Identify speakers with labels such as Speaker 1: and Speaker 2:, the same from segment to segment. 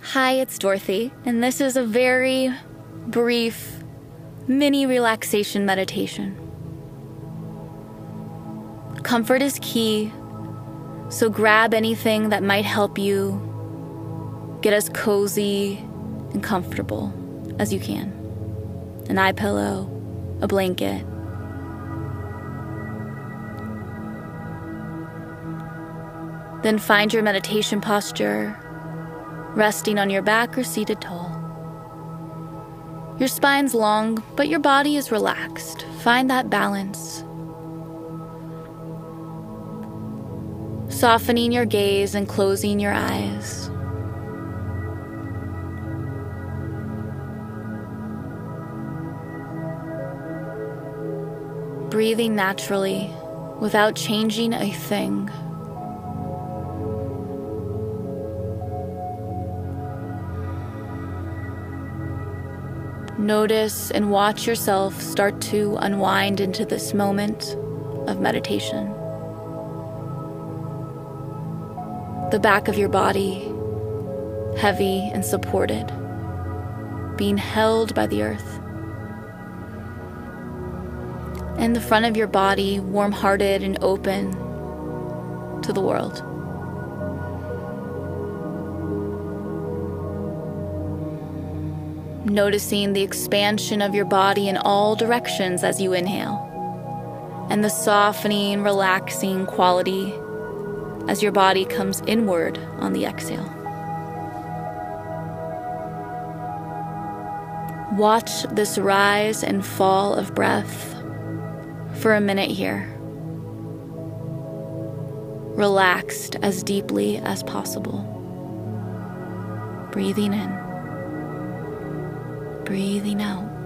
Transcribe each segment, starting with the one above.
Speaker 1: Hi, it's Dorothy, and this is a very brief mini relaxation meditation. Comfort is key, so grab anything that might help you get as cozy and comfortable as you can an eye pillow, a blanket. Then find your meditation posture, resting on your back or seated tall. Your spine's long, but your body is relaxed. Find that balance. Softening your gaze and closing your eyes. Breathing naturally without changing a thing. Notice and watch yourself start to unwind into this moment of meditation. The back of your body, heavy and supported, being held by the earth. And the front of your body, warm hearted and open to the world. Noticing the expansion of your body in all directions as you inhale, and the softening, relaxing quality as your body comes inward on the exhale. Watch this rise and fall of breath for a minute here, relaxed as deeply as possible. Breathing in breathing out.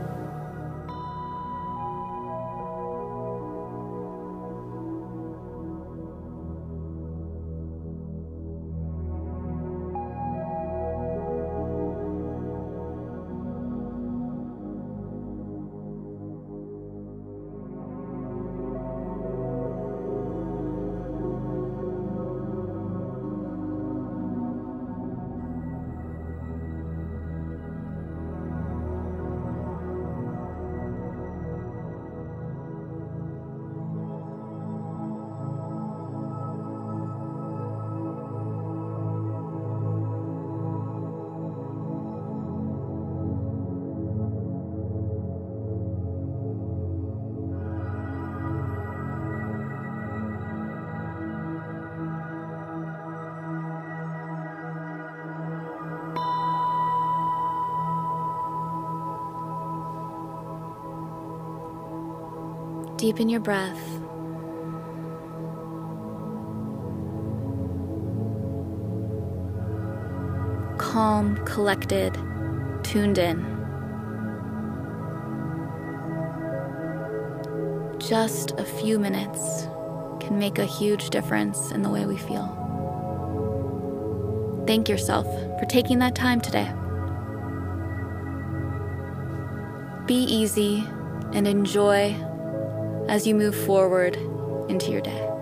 Speaker 1: Deepen your breath. Calm, collected, tuned in. Just a few minutes can make a huge difference in the way we feel. Thank yourself for taking that time today. Be easy and enjoy as you move forward into your day.